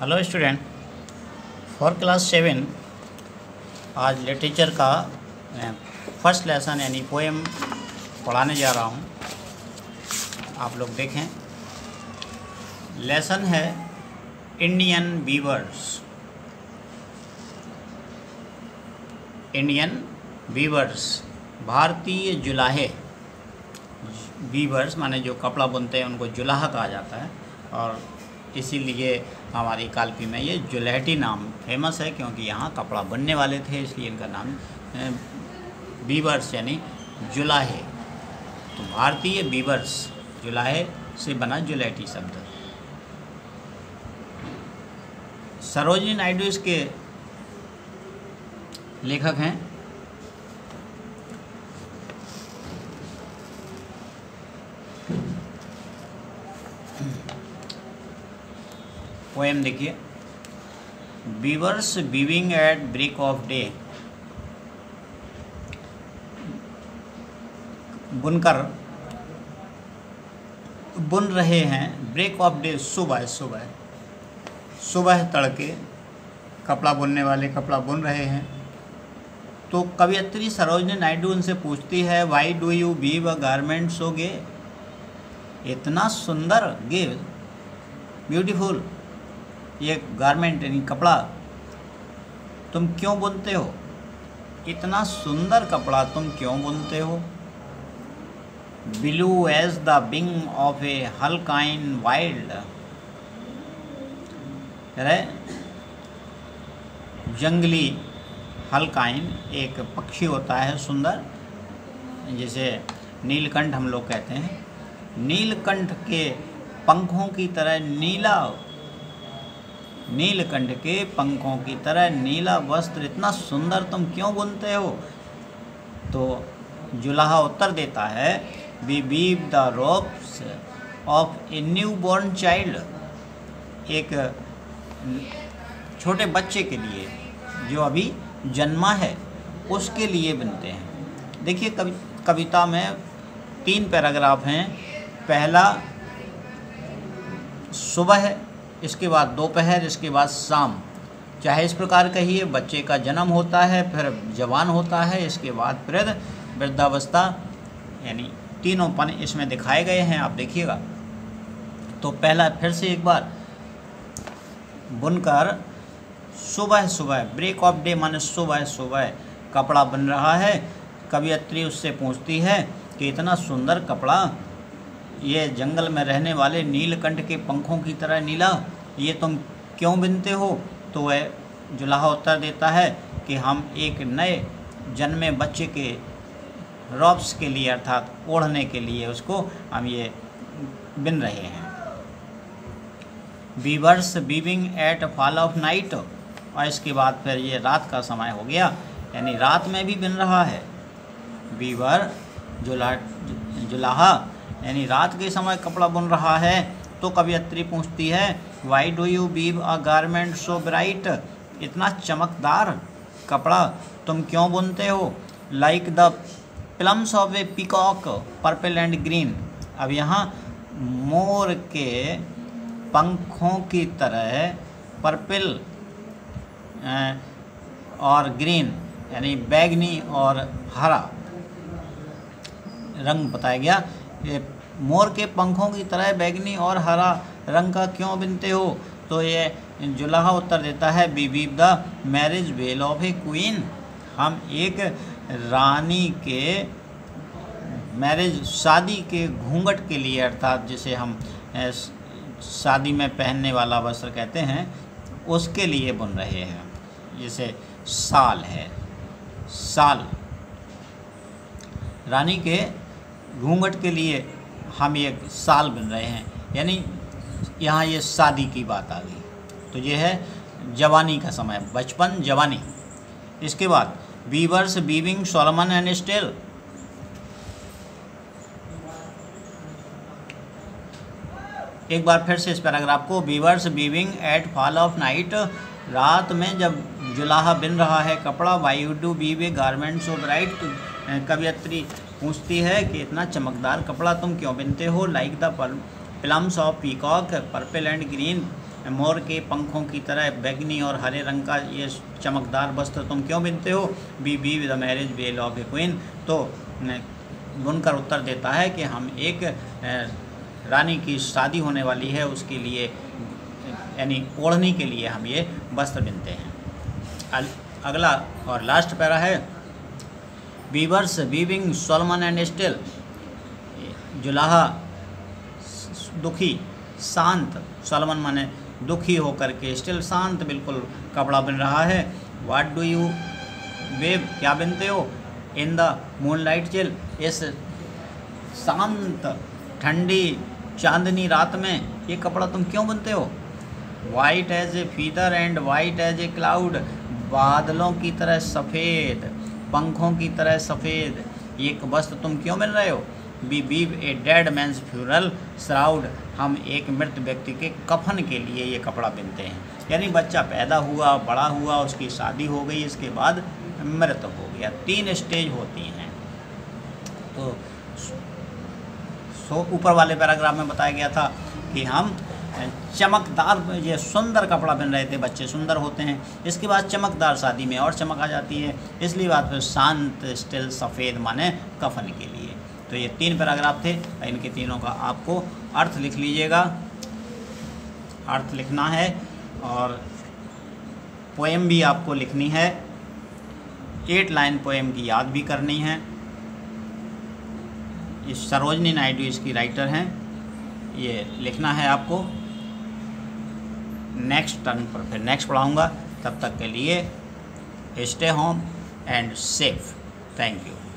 Hello student for class seven आज literature का first lesson यानी पोएम पढ़ाने जा रहा हूँ। आप लोग देखें। लेसन है इंडियन बीवर्स इंडियन बीवर्स भारतीय जुलाहे। बीवर्स माने जो कपड़ा बुनते हैं, उनको जुलाहा कहा जाता है। और इसीलिए हमारी कालपी में ये जुलहटी नाम फ़ेमस है, क्योंकि यहाँ कपड़ा बनने वाले थे, इसलिए इनका नाम बीवर्स, यानी जुलाहे। तो भारतीय बीवर्स, जुलाहे से बना जुलहटी शब्द। सरोजिनी नायडू इसके लेखक हैं। पोएम देखिए। Weavers weaving at break of day बुनकर बुन रहे हैं। ब्रेक ऑफ़ डे सुबह सुबह। सुबह तड़के कपड़ा बुनने वाले कपड़ा बुन रहे हैं। तो कवियत्री सरोजनी नायडू उनसे पूछती है why do you weave a garment so gay इतना सुंदर गे ब्यूटीफुल ये गारमेंट यानी कपड़ा, तुम क्यों बुनते हो? इतना सुंदर कपड़ा तुम क्यों बुनते हो? Blue as the wing of a halcyon wild जंगली हल्काइन एक पक्षी होता है सुंदर, जिसे नीलकंठ हम लोग कहते हैं। नीलकंठ के पंखों की तरह नीला नीलकंठ के पंखों की तरह नीला वस्त्र इतना सुंदर तुम क्यों बुनते हो? तो जुलाहा उत्तर देता है we weave the robes of a new born child एक छोटे बच्चे के लिए जो अभी जन्मा है, उसके लिए बनते हैं। देखिए कवि, कविता में तीन पैराग्राफ हैं। पहला, सुबह इसके बाद दोपहर, इसके बाद शाम। चाहे इस प्रकार कहिए, बच्चे का जन्म होता है, फिर जवान होता है, इसके बाद फिर वृद्धावस्था, यानी तीनों पन इसमें दिखाए गए हैं, आप देखिएगा। तो पहला, फिर से एक बार, बुनकर सुबह सुबह ब्रेक ऑफ़ डे माने सुबह सुबह कपड़ा बन रहा है, कवियत्री उससे पूछती है कि इतना सुंदर कपड़ा ये जंगल में रहने वाले नीलकंठ के पंखों की तरह नीला, ये तुम क्यों बिनते हो? तो वह जुलाहा उत्तर देता है कि हम एक नए जन्मे बच्चे के रॉब्स के लिए अर्थात ओढ़ने के लिए उसको हम ये बिन रहे हैं। Weavers weaving at fall of night और इसके बाद फिर ये रात का समय हो गया, यानी रात में भी बिन रहा है। बीवर जुला जुलाहा यानी रात के समय कपड़ा बुन रहा है तो कवियत्री पूछती है why do you weave a garment so bright इतना चमकदार कपड़ा तुम क्यों बुनते हो? Like the plumes of a peacock purple and green अब यहाँ मोर के पंखों की तरह पर्पल और ग्रीन यानी बैगनी और हरा रंग बताया गया। मोर के पंखों की तरह बैगनी और हरा रंग का क्यों बिनते हो? तो ये जुलाहा उत्तर देता है, we weave the marriage veil of a queen. हम एक रानी के मैरिज, शादी के घूंघट के लिए, अर्थात जिसे हम शादी में पहनने वाला वस्त्र कहते हैं, उसके लिए बुन रहे हैं। जैसे साल है। साल। रानी के घूंघट के लिए हम ये साल बन रहे हैं। यानी यहाँ ये शादी की बात आ गई। तो ये है जवानी का समय, बचपन जवानी। इसके बाद weavers weaving solemn and still एक बार फिर से इस पैराग्राफ को weavers weaving at fall of night रात में जब जुलाहा बिन रहा है कपड़ा why do weave a garments of right कवियत्री पूछती है कि इतना चमकदार कपड़ा तुम क्यों बिनते हो? Like the plumes of peacock purple and green मोर के पंखों की तरह बैगनी और हरे रंग का ये चमकदार वस्त्र तुम क्यों बिनते हो? We weave with marriage veil of a queen तो बुनकर उत्तर देता है कि हम एक रानी की शादी होने वाली है, उसके लिए, यानी ओढ़ने के लिए हम ये वस्त्र बिनते हैं। अगला और लास्ट पैरा है। Weavers weaving solemn and still जुलाहा दुखी शांत सोलमन माने दुखी होकर के स्टिल शांत बिल्कुल कपड़ा बन रहा है। वाट डू यू वेव क्या बनते हो? In the moonlight chill इस शांत ठंडी चांदनी रात में ये कपड़ा तुम क्यों बनते हो? White as a feather and white as a cloud बादलों की तरह सफ़ेद। पंखों की तरह सफ़ेद। ये वस्त्र तुम क्यों मिल रहे हो? We weave a dead man's funeral shroud हम एक मृत व्यक्ति के कफन के लिए ये कपड़ा पहनते हैं। यानी बच्चा पैदा हुआ, बड़ा हुआ, उसकी शादी हो गई, इसके बाद मृत हो गया। तीन स्टेज होती हैं। तो सो ऊपर वाले पैराग्राफ में बताया गया था कि हम चमकदार, ये सुंदर कपड़ा पहन रहे थे बच्चे, सुंदर होते हैं। इसके बाद चमकदार शादी में और चमक आ जाती है। इसलिए बात फिर शांत, स्टिल, सफ़ेद माने कफन के लिए। तो ये तीन पैराग्राफ थे, इनके तीनों का आपको अर्थ लिख लीजिएगा। अर्थ लिखना है और पोएम भी आपको लिखनी है। एट लाइन पोएम की याद भी करनी है। ये सरोजनी नायडू इसकी राइटर हैं। ये लिखना है आपको। नेक्स्ट टर्न पर, फिर नेक्स्ट पढ़ाऊँगा तब तक के लिए stay home and safe thank you